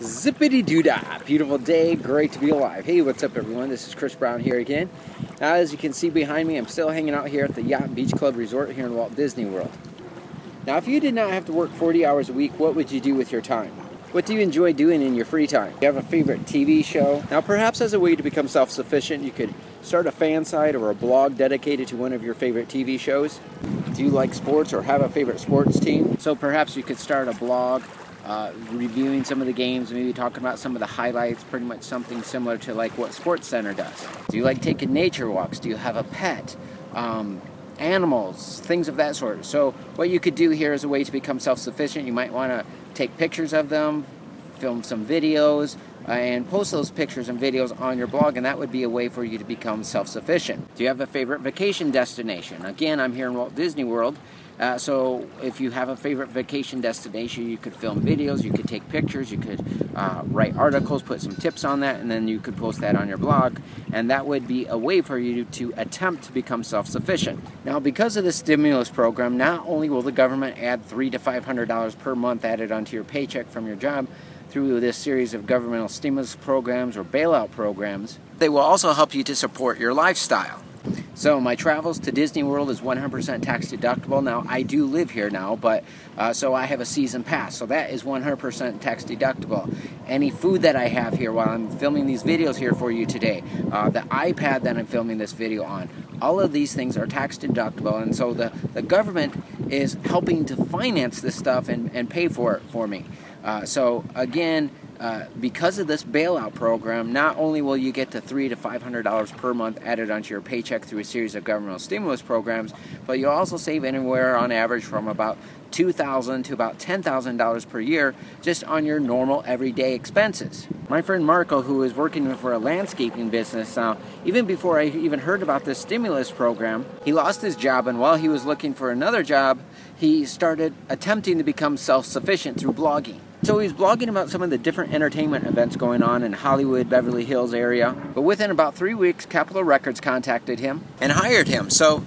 Zippity doo dah! Beautiful day, great to be alive. Hey, what's up, everyone? This is Chris Brown here again. Now, as you can see behind me, I'm still hanging out here at the Yacht Beach Club Resort here in Walt Disney World. Now, if you did not have to work 40 hours a week, what would you do with your time? What do you enjoy doing in your free time? Do you have a favorite TV show? Now, perhaps as a way to become self sufficient, you could start a fan site or a blog dedicated to one of your favorite TV shows. Do you like sports or have a favorite sports team? So, perhaps you could start a blog uh, reviewing some of the games, maybe talking about some of the highlights, pretty much something similar to like what Sports Center does. Do you like taking nature walks? Do you have a pet? Um, animals, things of that sort. So, what you could do here is a way to become self sufficient. You might want to take pictures of them, film some videos, uh, and post those pictures and videos on your blog, and that would be a way for you to become self sufficient. Do you have a favorite vacation destination? Again, I'm here in Walt Disney World. Uh, so if you have a favorite vacation destination, you could film videos, you could take pictures, you could uh, write articles, put some tips on that, and then you could post that on your blog. And that would be a way for you to attempt to become self-sufficient. Now, because of the stimulus program, not only will the government add three to five hundred dollars per month added onto your paycheck from your job through this series of governmental stimulus programs or bailout programs, they will also help you to support your lifestyle. So my travels to Disney World is 100% tax deductible. Now I do live here now, but uh, so I have a season pass, so that is 100% tax deductible. Any food that I have here while I'm filming these videos here for you today, uh, the iPad that I'm filming this video on, all of these things are tax deductible, and so the, the government is helping to finance this stuff and, and pay for it for me. Uh, so again, uh, because of this bailout program, not only will you get to three to five hundred dollars per month added onto your paycheck through a series of governmental stimulus programs, but you'll also save anywhere on average from about two thousand to about ten thousand dollars per year just on your normal everyday expenses. My friend Marco, who is working for a landscaping business now, even before I even heard about this stimulus program, he lost his job, and while he was looking for another job, he started attempting to become self-sufficient through blogging. So he's blogging about some of the different entertainment events going on in Hollywood, Beverly Hills area. But within about three weeks, Capitol Records contacted him and hired him. So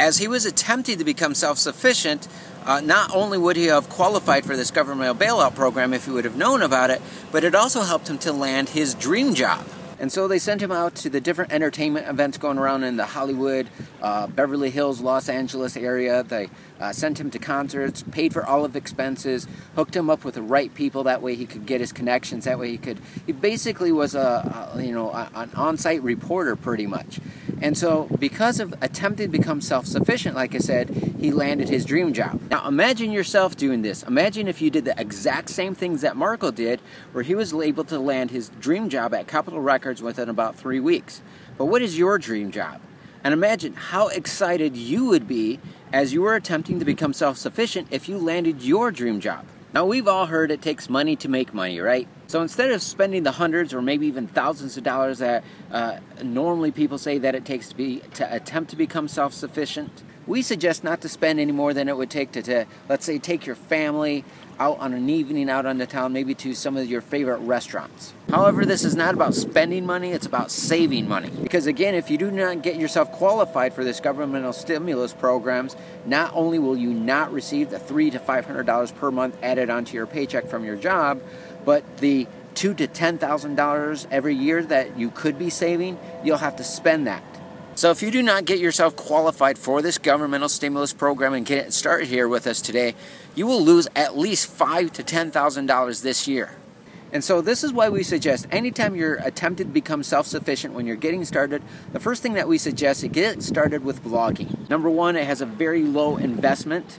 as he was attempting to become self sufficient, uh, not only would he have qualified for this governmental bailout program if he would have known about it, but it also helped him to land his dream job. And so they sent him out to the different entertainment events going around in the Hollywood, uh, Beverly Hills, Los Angeles area. They uh, sent him to concerts, paid for all of the expenses, hooked him up with the right people. That way he could get his connections. That way he could. He basically was a, a you know a, an on-site reporter pretty much. And so because of attempting to become self-sufficient, like I said, he landed his dream job. Now imagine yourself doing this. Imagine if you did the exact same things that Marco did, where he was able to land his dream job at Capitol Records within about three weeks. But what is your dream job? And imagine how excited you would be as you were attempting to become self sufficient if you landed your dream job. Now, we've all heard it takes money to make money, right? So instead of spending the hundreds or maybe even thousands of dollars that uh, normally people say that it takes to be to attempt to become self-sufficient, we suggest not to spend any more than it would take to, to let's say, take your family out on an evening out on the town, maybe to some of your favorite restaurants. However, this is not about spending money, it's about saving money. Because again, if you do not get yourself qualified for this governmental stimulus programs, not only will you not receive the three to five hundred dollars per month added onto your paycheck from your job, but the two to ten thousand dollars every year that you could be saving, you'll have to spend that. So if you do not get yourself qualified for this governmental stimulus program and get it started here with us today, you will lose at least five to ten thousand dollars this year. And so this is why we suggest anytime you're attempting to become self-sufficient when you're getting started, the first thing that we suggest is get started with blogging. Number one, it has a very low investment,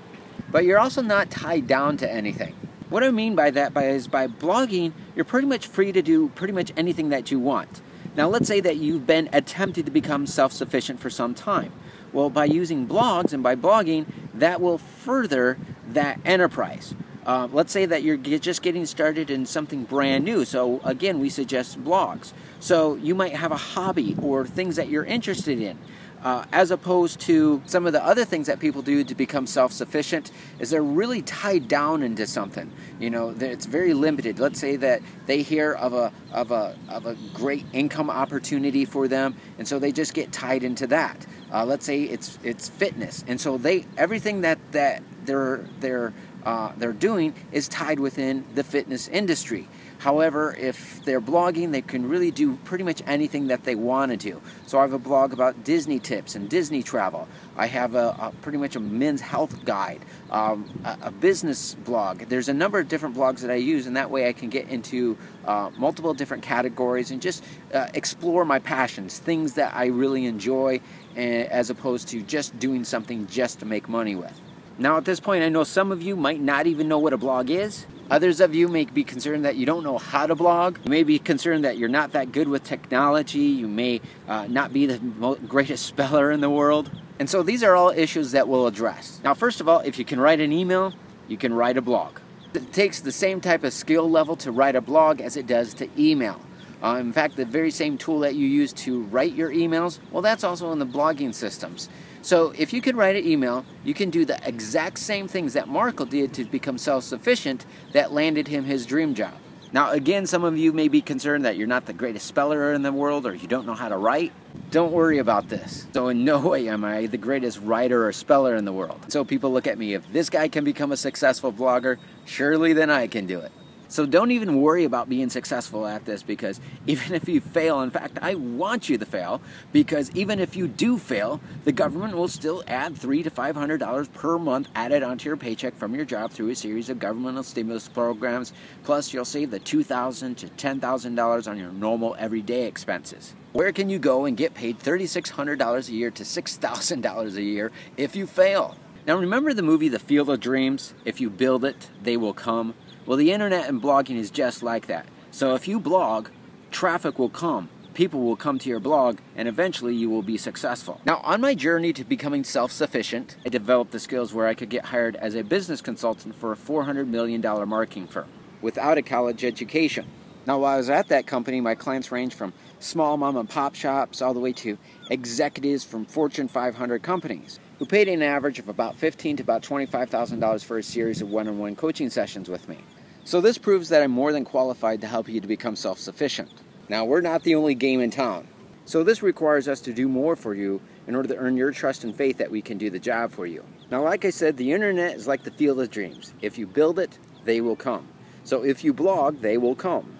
but you're also not tied down to anything. What I mean by that by, is by blogging, you're pretty much free to do pretty much anything that you want. Now, let's say that you've been attempting to become self sufficient for some time. Well, by using blogs and by blogging, that will further that enterprise. Uh, let's say that you're just getting started in something brand new. So, again, we suggest blogs. So, you might have a hobby or things that you're interested in uh, as opposed to some of the other things that people do to become self-sufficient is they're really tied down into something. You know it's very limited. Let's say that they hear of a of a of a great income opportunity for them and so they just get tied into that. Uh, let's say it's it's fitness. And so they everything that that their their uh, they're doing is tied within the fitness industry. However, if they're blogging, they can really do pretty much anything that they want to do. So I have a blog about Disney tips and Disney travel. I have a, a pretty much a men's health guide, um, a, a, business blog. There's a number of different blogs that I use, and that way I can get into uh, multiple different categories and just uh, explore my passions, things that I really enjoy, eh, as opposed to just doing something just to make money with. Now, at this point, I know some of you might not even know what a blog is. Others of you may be concerned that you don't know how to blog. You may be concerned that you're not that good with technology. You may uh, not be the greatest speller in the world. And so these are all issues that we'll address. Now, first of all, if you can write an email, you can write a blog. It takes the same type of skill level to write a blog as it does to email. Uh, in fact, the very same tool that you use to write your emails, well, that's also in the blogging systems. So if you can write an email, you can do the exact same things that Marco did to become self-sufficient that landed him his dream job. Now, again, some of you may be concerned that you're not the greatest speller in the world or you don't know how to write. Don't worry about this. So, in no way am I the greatest writer or speller in the world. So, people look at me if this guy can become a successful blogger, surely then I can do it. So don't even worry about being successful at this because even if you fail, in fact, I want you to fail because even if you do fail, the government will still add three to five hundred dollars per month added onto your paycheck from your job through a series of governmental stimulus programs. Plus, you'll save the two thousand to ten thousand dollars on your normal everyday expenses. Where can you go and get paid $3,600 a year to $6,000 a year if you fail? Now, remember the movie The Field of Dreams? If you build it, they will come. Well, the internet and blogging is just like that. So if you blog, traffic will come. People will come to your blog, and eventually you will be successful. Now, on my journey to becoming self sufficient, I developed the skills where I could get hired as a business consultant for a $400 million marketing firm without a college education. Now, while I was at that company, my clients ranged from small mom and pop shops all the way to executives from Fortune 500 companies who paid an average of about $15 to about $25,000 for a series of one on one coaching sessions with me. So this proves that I'm more than qualified to help you to become self-sufficient. Now, we're not the only game in town. So this requires us to do more for you in order to earn your trust and faith that we can do the job for you. Now, like I said, the internet is like the field of dreams. If you build it, they will come. So if you blog, they will come.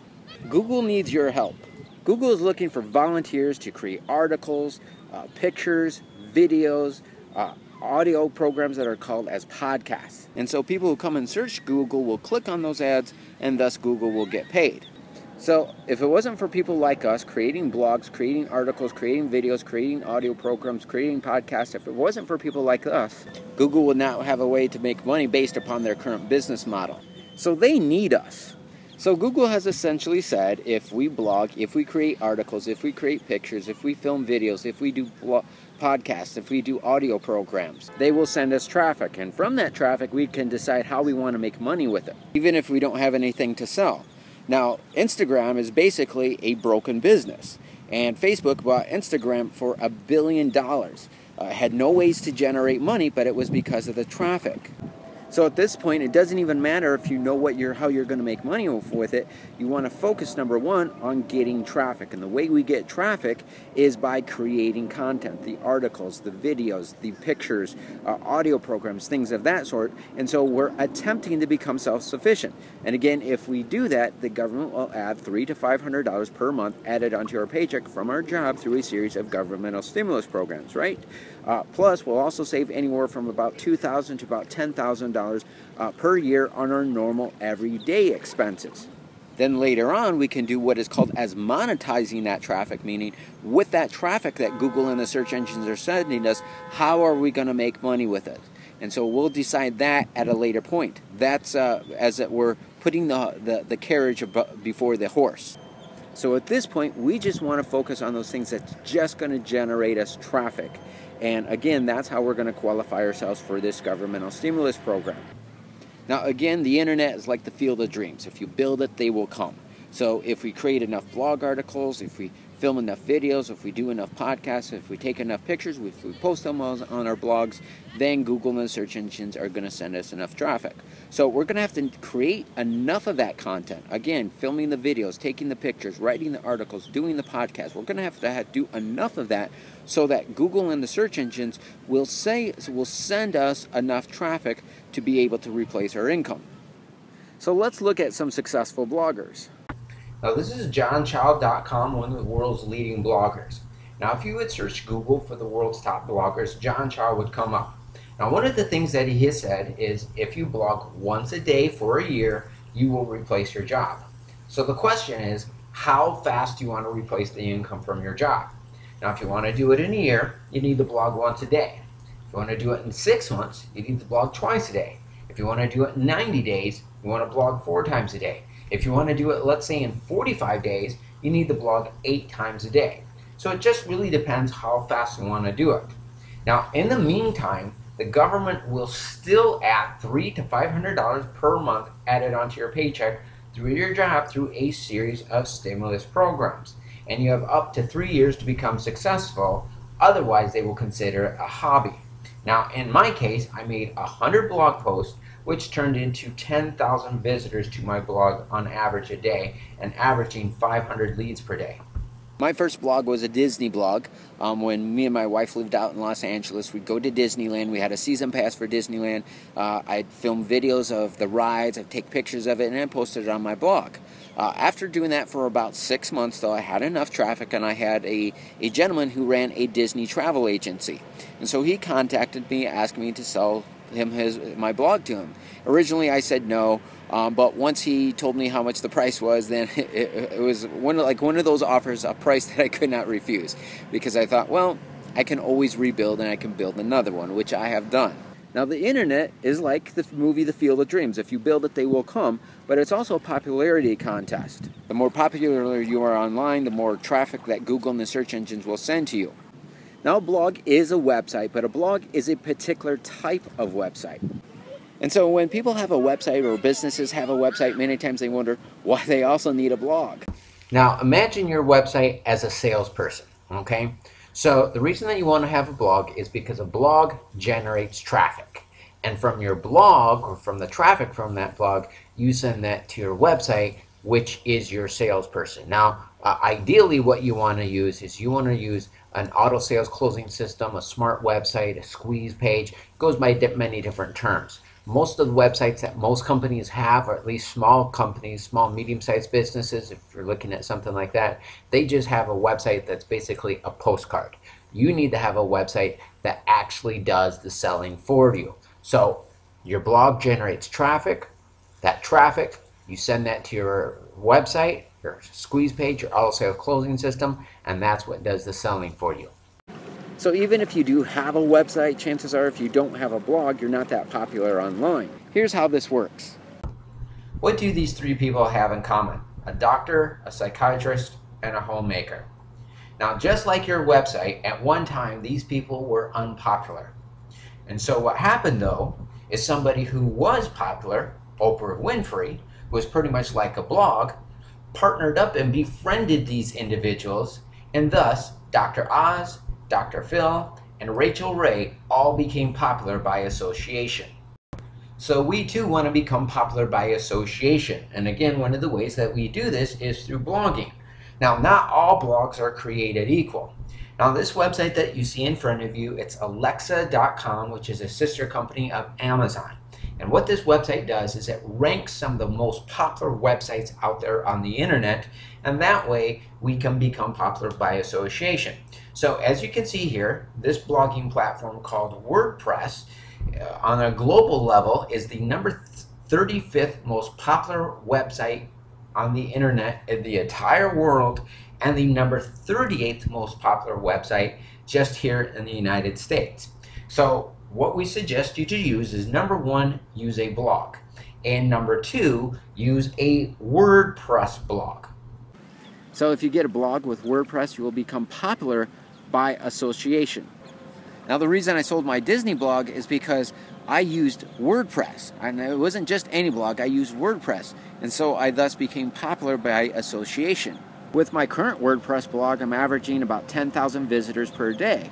Google needs your help. Google is looking for volunteers to create articles, uh, pictures, videos, uh, audio programs that are called as podcasts. And so people who come and search Google will click on those ads and thus Google will get paid. So if it wasn't for people like us creating blogs, creating articles, creating videos, creating audio programs, creating podcasts, if it wasn't for people like us, Google would not have a way to make money based upon their current business model. So they need us. So Google has essentially said if we blog, if we create articles, if we create pictures, if we film videos, if we do podcasts, if we do audio programs, they will send us traffic. And from that traffic, we can decide how we want to make money with it, even if we don't have anything to sell. Now, Instagram is basically a broken business. And Facebook bought Instagram for a billion dollars. Uh, had no ways to generate money, but it was because of the traffic. So at this point, it doesn't even matter if you know what you're, how you're going to make money with it. You want to focus, number one, on getting traffic. And the way we get traffic is by creating content, the articles, the videos, the pictures, uh, audio programs, things of that sort. And so we're attempting to become self-sufficient. And again, if we do that, the government will add three to five hundred dollars per month added onto our paycheck from our job through a series of governmental stimulus programs, right? Uh, plus, we'll also save anywhere from about two thousand to about ten thousand dollars uh, per year on our normal everyday expenses. Then later on, we can do what is called as monetizing that traffic, meaning with that traffic that Google and the search engines are sending us, how are we going to make money with it? And so we'll decide that at a later point. That's uh, as it were putting the, the, the carriage before the horse. So at this point, we just want to focus on those things that's just going to generate us traffic. And again, that's how we're going to qualify ourselves for this governmental stimulus program. Now, again, the internet is like the field of dreams. If you build it, they will come. So if we create enough blog articles, if we film enough videos, if we do enough podcasts, if we take enough pictures, if we post them on our blogs, then Google and the search engines are going to send us enough traffic. So we're going to have to create enough of that content. Again, filming the videos, taking the pictures, writing the articles, doing the podcast. We're going to have to do enough of that so that Google and the search engines will say will send us enough traffic to be able to replace our income. So let's look at some successful bloggers. Now this is johnchow.com, one of the world's leading bloggers. Now if you would search Google for the world's top bloggers, John Chow would come up. Now one of the things that he has said is if you blog once a day for a year, you will replace your job. So the question is, how fast do you want to replace the income from your job? Now if you want to do it in a year, you need to blog once a day. If you want to do it in six months, you need to blog twice a day. If you want to do it in 90 days, you want to blog four times a day. If you want to do it, let's say in 45 days, you need to blog eight times a day. So it just really depends how fast you want to do it. Now, in the meantime, the government will still add three to five hundred dollars per month added onto your paycheck through your job through a series of stimulus programs. And you have up to three years to become successful. Otherwise, they will consider it a hobby. Now, in my case, I made 100 blog posts which turned into 10,000 visitors to my blog on average a day and averaging 500 leads per day. My first blog was a Disney blog. Um, when me and my wife lived out in Los Angeles, we'd go to Disneyland. We had a season pass for Disneyland. Uh, I'd film videos of the rides, I'd take pictures of it, and then posted it on my blog. Uh, after doing that for about six months, though, I had enough traffic and I had a, a gentleman who ran a Disney travel agency. And so he contacted me asked me to sell him his my blog to him. Originally, I said no, um, but once he told me how much the price was, then it, it, was one of, like one of those offers, a price that I could not refuse, because I thought, well, I can always rebuild and I can build another one, which I have done. Now, the internet is like the movie The Field of Dreams. If you build it, they will come, but it's also a popularity contest. The more popular you are online, the more traffic that Google and the search engines will send to you. Now, a blog is a website, but a blog is a particular type of website. And so when people have a website or businesses have a website, many times they wonder why they also need a blog. Now, imagine your website as a salesperson, okay? So the reason that you want to have a blog is because a blog generates traffic. And from your blog, or from the traffic from that blog, you send that to your website, which is your salesperson. Now, uh, ideally what you want to use is you want to use an auto sales closing system, a smart website, a squeeze page. It goes by many different terms. Most of the websites that most companies have, or at least small companies, small medium-sized businesses, if you're looking at something like that, they just have a website that's basically a postcard. You need to have a website that actually does the selling for you. So your blog generates traffic. That traffic, you send that to your website your squeeze page, your auto sales closing system, and that's what does the selling for you. So even if you do have a website, chances are if you don't have a blog, you're not that popular online. Here's how this works. What do these three people have in common? A doctor, a psychiatrist, and a homemaker. Now, just like your website, at one time these people were unpopular. And so what happened though is somebody who was popular, Oprah Winfrey, was pretty much like a blog, partnered up and befriended these individuals, and thus Dr. Oz, Dr. Phil, and Rachael Ray all became popular by association. So we too want to become popular by association. And again, one of the ways that we do this is through blogging. Now, not all blogs are created equal. Now, this website that you see in front of you, it's alexa.com, which is a sister company of Amazon. And what this website does is it ranks some of the most popular websites out there on the internet, and that way we can become popular by association. So as you can see here, this blogging platform called WordPress uh, on a global level is the number 35th most popular website on the internet in the entire world and the number 38th most popular website just here in the United States. So what we suggest you to use is number one, use a blog. And number two, use a WordPress blog. So if you get a blog with WordPress, you will become popular by association. Now the reason I sold my Disney blog is because I used WordPress. And it wasn't just any blog, I used WordPress. And so I thus became popular by association. With my current WordPress blog, I'm averaging about 10,000 visitors per day.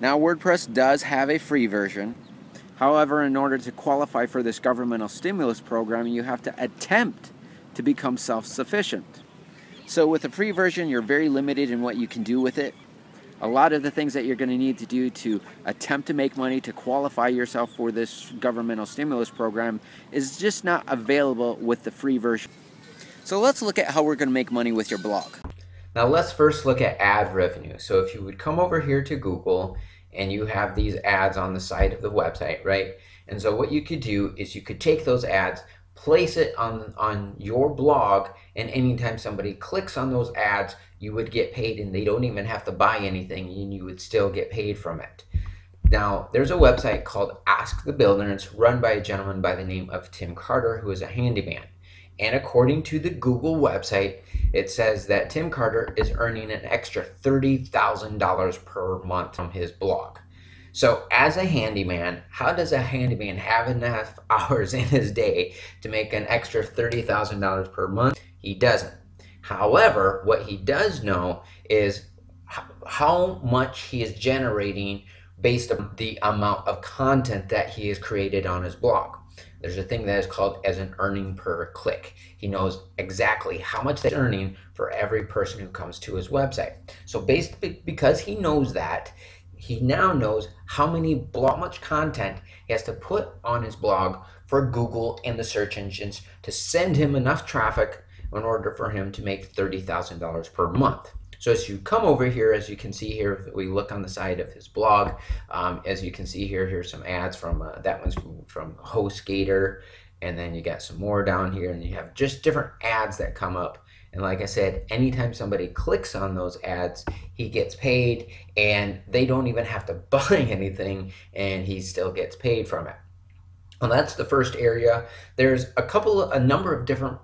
Now, WordPress does have a free version. However, in order to qualify for this governmental stimulus program, you have to attempt to become self sufficient. So, with the free version, you're very limited in what you can do with it. A lot of the things that you're going to need to do to attempt to make money to qualify yourself for this governmental stimulus program is just not available with the free version. So let's look at how we're going to make money with your blog. Now let's first look at ad revenue. So if you would come over here to Google and you have these ads on the side of the website, right? And so what you could do is you could take those ads, place it on on your blog, and anytime somebody clicks on those ads, you would get paid and they don't even have to buy anything and you would still get paid from it. Now, there's a website called Ask the Builder and it's run by a gentleman by the name of Tim Carter who is a handyman. And according to the Google website, it says that Tim Carter is earning an extra $30,000 per month from his blog. So, as a handyman, how does a handyman have enough hours in his day to make an extra $30,000 per month? He doesn't. However, what he does know is how much he is generating based on the amount of content that he has created on his blog. There's a thing that is called as an earning per click. He knows exactly how much they're earning for every person who comes to his website. So based because he knows that, he now knows how many blog much content he has to put on his blog for Google and the search engines to send him enough traffic in order for him to make $30,000 per month. So as you come over here, as you can see here, we look on the side of his blog. Um, as you can see here, here's some ads from, uh, that one's from, from HostGator. And then you got some more down here and you have just different ads that come up. And like I said, anytime somebody clicks on those ads, he gets paid and they don't even have to buy anything and he still gets paid from it. Well, that's the first area. There's a couple, a number of different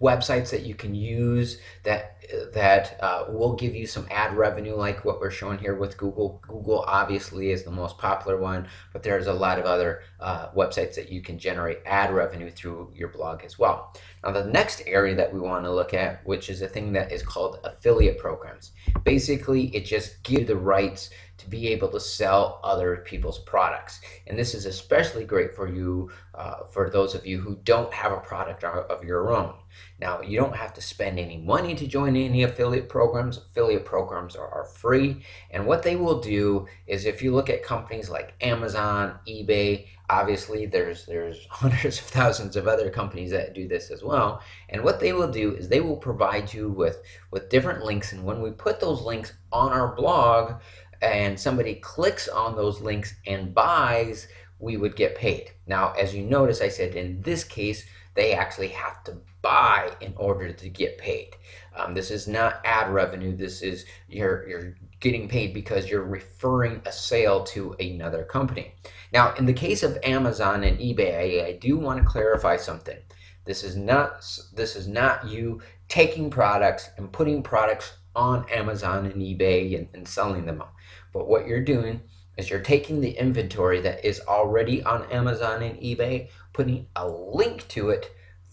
websites that you can use that that uh, will give you some ad revenue like what we're showing here with Google. Google obviously is the most popular one, but there's a lot of other uh, websites that you can generate ad revenue through your blog as well. Now the next area that we want to look at, which is a thing that is called affiliate programs. Basically, it just gives the rights to be able to sell other people's products. And this is especially great for you, uh, for those of you who don't have a product of your own. Now, you don't have to spend any money to join any affiliate programs. Affiliate programs are, are free. And what they will do is if you look at companies like Amazon, eBay, obviously there's there's hundreds of thousands of other companies that do this as well and what they will do is they will provide you with with different links and when we put those links on our blog and somebody clicks on those links and buys we would get paid now as you notice i said in this case they actually have to buy in order to get paid. Um, this is not ad revenue. This is you're you're getting paid because you're referring a sale to another company. Now, in the case of Amazon and eBay, I, I do want to clarify something. This is not this is not you taking products and putting products on Amazon and eBay and, and selling them. But what you're doing is you're taking the inventory that is already on Amazon and eBay, putting a link to it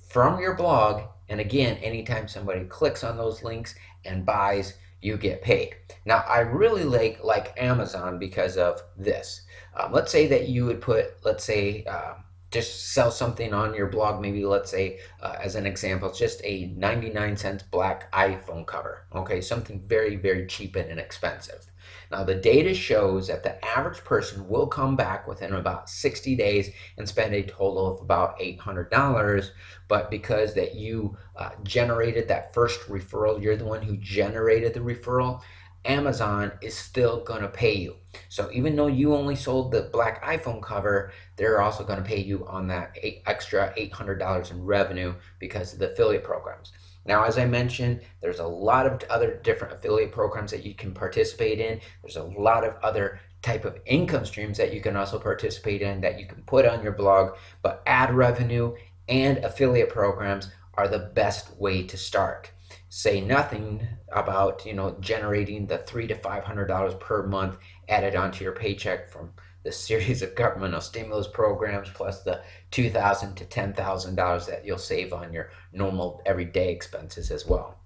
from your blog. And again, anytime somebody clicks on those links and buys, you get paid. Now, I really like like Amazon because of this. Um, let's say that you would put, let's say, uh, just sell something on your blog. Maybe let's say, uh, as an example, it's just a 99 cents black iPhone cover. Okay, something very, very cheap and inexpensive. Now, the data shows that the average person will come back within about 60 days and spend a total of about $800. But because that you uh, generated that first referral, you're the one who generated the referral, Amazon is still going to pay you. So even though you only sold the black iPhone cover, they're also going to pay you on that eight, extra $800 in revenue because of the affiliate programs. Now, as I mentioned, there's a lot of other different affiliate programs that you can participate in. There's a lot of other type of income streams that you can also participate in that you can put on your blog, but ad revenue and affiliate programs are the best way to start. Say nothing about, you know, generating the 3 to 500 dollars per month added onto your paycheck from the series of governmental stimulus programs plus the two thousand to ten thousand dollars that you'll save on your normal everyday expenses as well.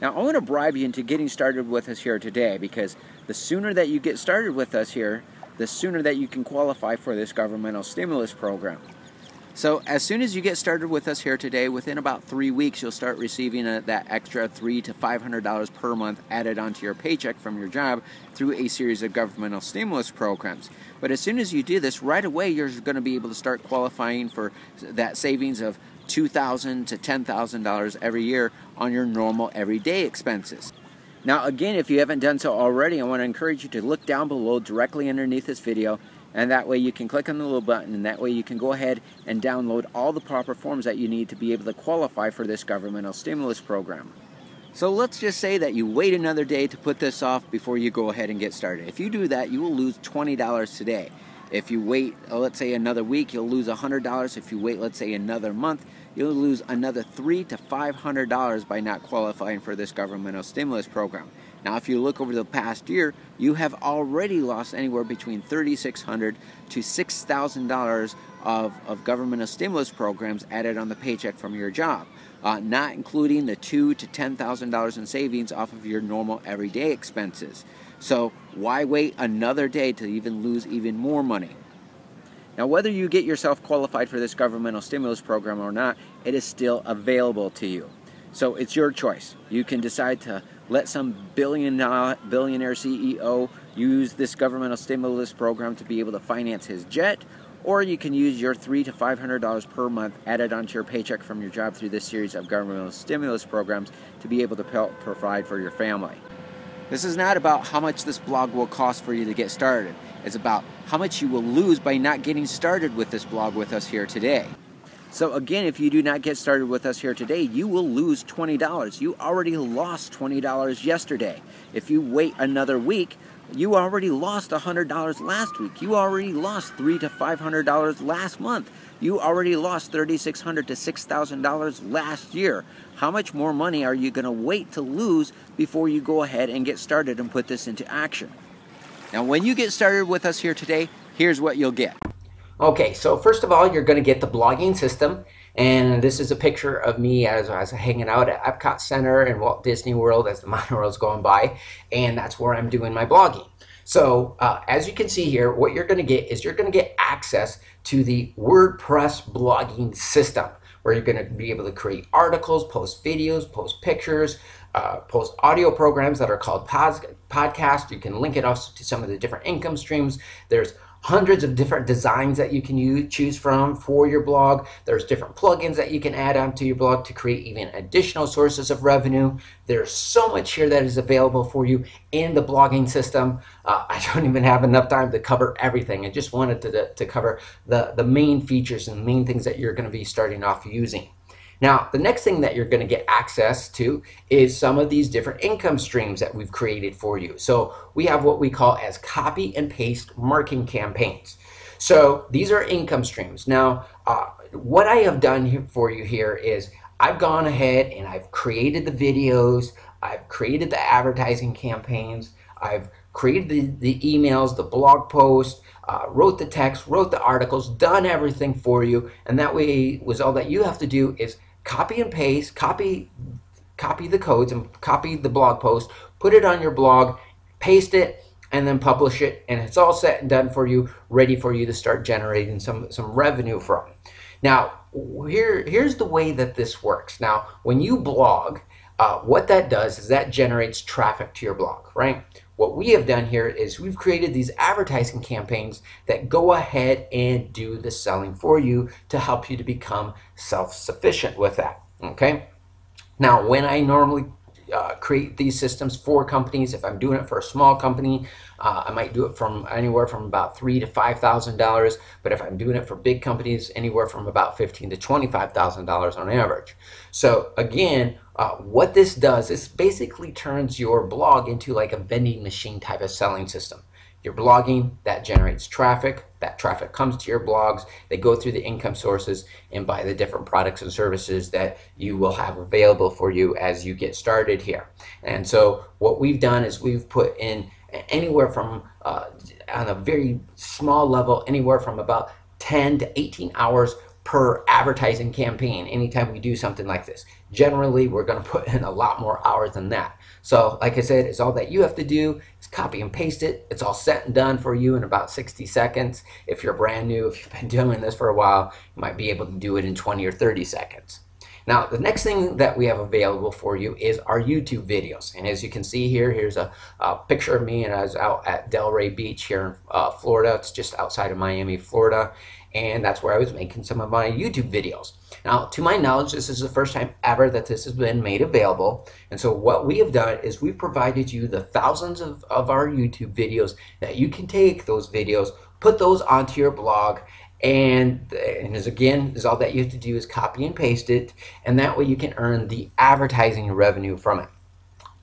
Now, I want to bribe you into getting started with us here today because the sooner that you get started with us here, the sooner that you can qualify for this governmental stimulus program. So as soon as you get started with us here today, within about three weeks, you'll start receiving a, that extra three to five hundred dollars per month added onto your paycheck from your job through a series of governmental stimulus programs. But as soon as you do this, right away, you're going to be able to start qualifying for that savings of two thousand to ten thousand dollars every year on your normal everyday expenses. Now, again, if you haven't done so already, I want to encourage you to look down below directly underneath this video and that way you can click on the little button and that way you can go ahead and download all the proper forms that you need to be able to qualify for this governmental stimulus program. So let's just say that you wait another day to put this off before you go ahead and get started. If you do that, you will lose $20 today. If you wait, uh, let's say another week, you'll lose $100. If you wait, let's say another month, you'll lose another three to $500 by not qualifying for this governmental stimulus program. Now, if you look over the past year, you have already lost anywhere between 3,600 to $6,000 of, of governmental stimulus programs added on the paycheck from your job, uh, not including the two to $10,000 in savings off of your normal everyday expenses. So, why wait another day to even lose even more money? Now, whether you get yourself qualified for this governmental stimulus program or not, it is still available to you. So it's your choice. You can decide to let some billion billionaire CEO use this governmental stimulus program to be able to finance his jet, or you can use your three to five hundred dollars per month added onto your paycheck from your job through this series of governmental stimulus programs to be able to provide for your family. This is not about how much this blog will cost for you to get started. It's about how much you will lose by not getting started with this blog with us here today. So again, if you do not get started with us here today, you will lose $20. You already lost $20 yesterday. If you wait another week, you already lost $100 last week. You already lost three to $500 last month. You already lost 3,600 to $6,000 last year. How much more money are you going to wait to lose before you go ahead and get started and put this into action? Now, when you get started with us here today, here's what you'll get. Okay, so first of all, you're going to get the blogging system. And this is a picture of me as I was hanging out at Epcot Center in Walt Disney World as the monorail's going by. And that's where I'm doing my blogging. So uh, as you can see here, what you're going to get is you're going to get access to the WordPress blogging system where you're going to be able to create articles, post videos, post pictures, uh, post audio programs that are called podcast. You can link it also to some of the different income streams. There's hundreds of different designs that you can use, choose from for your blog. There's different plugins that you can add onto your blog to create even additional sources of revenue. There's so much here that is available for you in the blogging system. Uh, I don't even have enough time to cover everything. I just wanted to, to cover the, the main features and main things that you're going to be starting off using. Now, the next thing that you're going to get access to is some of these different income streams that we've created for you. So we have what we call as copy and paste marketing campaigns. So these are income streams. Now, uh, what I have done for you here is I've gone ahead and I've created the videos, I've created the advertising campaigns, I've created the, the emails, the blog posts, uh, wrote the text, wrote the articles, done everything for you, and that way was all that you have to do is copy and paste, copy copy the codes and copy the blog post, put it on your blog, paste it, and then publish it, and it's all set and done for you, ready for you to start generating some some revenue from. Now, here here's the way that this works. Now, when you blog, uh, what that does is that generates traffic to your blog, right? What we have done here is we've created these advertising campaigns that go ahead and do the selling for you to help you to become self-sufficient with that, okay? Now, when I normally uh, create these systems for companies. If I'm doing it for a small company, uh, I might do it from anywhere from about three to five thousand dollars. But if I'm doing it for big companies, anywhere from about fifteen to twenty-five thousand dollars on average. So again, uh, what this does is basically turns your blog into like a vending machine type of selling system. You're blogging, that generates traffic. That traffic comes to your blogs. They go through the income sources and buy the different products and services that you will have available for you as you get started here. And so what we've done is we've put in anywhere from, uh, on a very small level, anywhere from about 10 to 18 hours per advertising campaign anytime we do something like this. Generally, we're going to put in a lot more hours than that. So, like I said, it's all that you have to do is copy and paste it. It's all set and done for you in about 60 seconds. If you're brand new, if you've been doing this for a while, you might be able to do it in 20 or 30 seconds. Now, the next thing that we have available for you is our YouTube videos. And as you can see here, here's a, a picture of me and I was out at Delray Beach here in uh, Florida. It's just outside of Miami, Florida. And that's where I was making some of my YouTube videos. Now, to my knowledge, this is the first time ever that this has been made available. And so what we have done is we've provided you the thousands of, of our YouTube videos that you can take those videos, put those onto your blog, and, and as again is all that you have to do is copy and paste it and that way you can earn the advertising revenue from it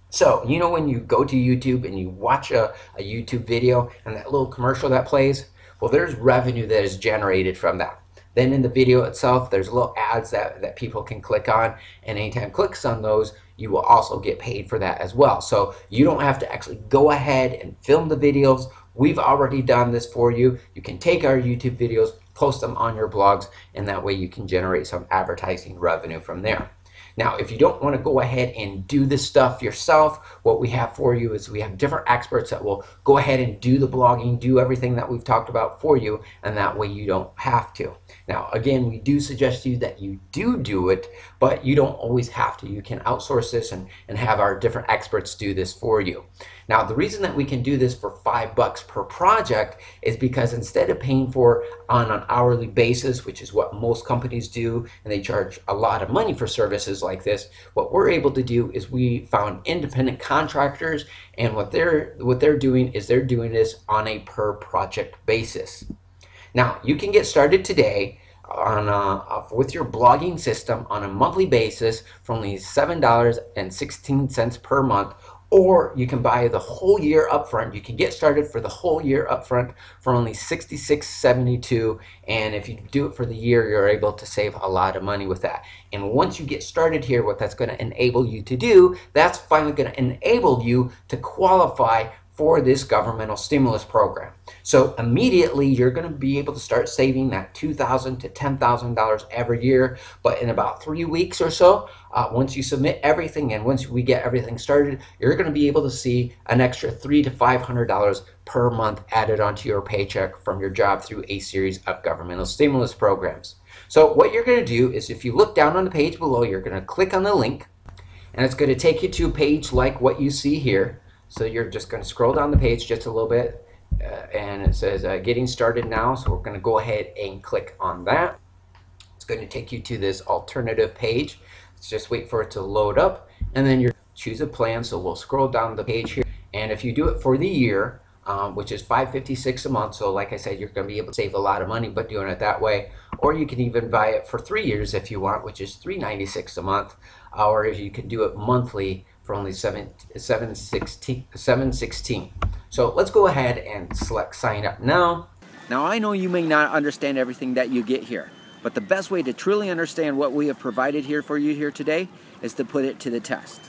so you know when you go to youtube and you watch a, a youtube video and that little commercial that plays well there's revenue that is generated from that. Then in the video itself there's little ads that, that people can click on and anytime clicks on those you will also get paid for that as well. So you don't have to actually go ahead and film the videos. We've already done this for you. You can take our youtube videos post them on your blogs, and that way you can generate some advertising revenue from there. Now, if you don't want to go ahead and do this stuff yourself, what we have for you is we have different experts that will go ahead and do the blogging, do everything that we've talked about for you, and that way you don't have to. Now, again, we do suggest to you that you do do it, but you don't always have to. You can outsource this and, and have our different experts do this for you. Now, the reason that we can do this for five bucks per project is because instead of paying for on an hourly basis, which is what most companies do, and they charge a lot of money for services like this, what we're able to do is we found independent contractors, and what they're what they're doing is they're doing this on a per project basis. Now, you can get started today on a, with your blogging system on a monthly basis for only $7.16 per month or you can buy the whole year upfront. You can get started for the whole year upfront for only $66.72 and if you do it for the year you're able to save a lot of money with that. And once you get started here what that's going to enable you to do, that's finally going to enable you to qualify for this governmental stimulus program. So immediately you're going to be able to start saving that $2,000 to $10,000 every year. But in about three weeks or so, uh, once you submit everything and once we get everything started, you're going to be able to see an extra three to $500 per month added onto your paycheck from your job through a series of governmental stimulus programs. So what you're going to do is if you look down on the page below, you're going to click on the link and it's going to take you to a page like what you see here. So you're just going to scroll down the page just a little bit uh, and it says uh, getting started now. So we're going to go ahead and click on that. It's going to take you to this alternative page. Let's just wait for it to load up and then you choose a plan. So we'll scroll down the page here. And if you do it for the year, um, which is 556 a month. So like I said, you're going to be able to save a lot of money, but doing it that way. Or you can even buy it for three years if you want, which is 396 a month. Or if you can do it monthly for only 7, 716, 716. So let's go ahead and select sign up now. Now I know you may not understand everything that you get here, but the best way to truly understand what we have provided here for you here today is to put it to the test.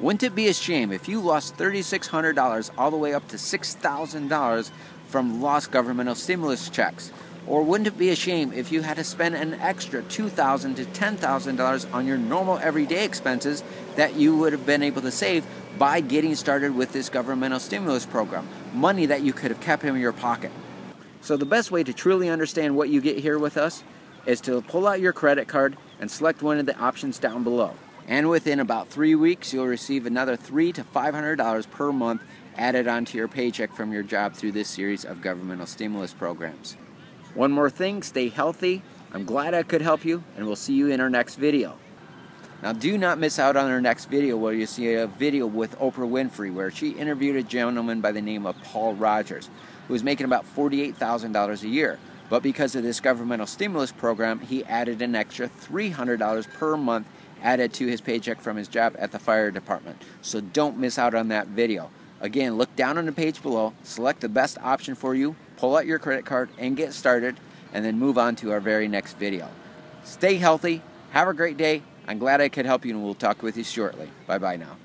Wouldn't it be a shame if you lost $3,600 all the way up to $6,000 from lost governmental stimulus checks? Or wouldn't it be a shame if you had to spend an extra $2,000 to $10,000 on your normal everyday expenses that you would have been able to save by getting started with this governmental stimulus program? Money that you could have kept in your pocket. So, the best way to truly understand what you get here with us is to pull out your credit card and select one of the options down below. And within about three weeks, you'll receive another three to $500 per month added onto your paycheck from your job through this series of governmental stimulus programs. One more thing, stay healthy. I'm glad I could help you, and we'll see you in our next video. Now, do not miss out on our next video where you see a video with Oprah Winfrey where she interviewed a gentleman by the name of Paul Rogers who was making about $48,000 a year. But because of this governmental stimulus program, he added an extra $300 per month added to his paycheck from his job at the fire department. So don't miss out on that video. Again, look down on the page below, select the best option for you, pull out your credit card, and get started, and then move on to our very next video. Stay healthy, have a great day. I'm glad I could help you, and we'll talk with you shortly. Bye bye now.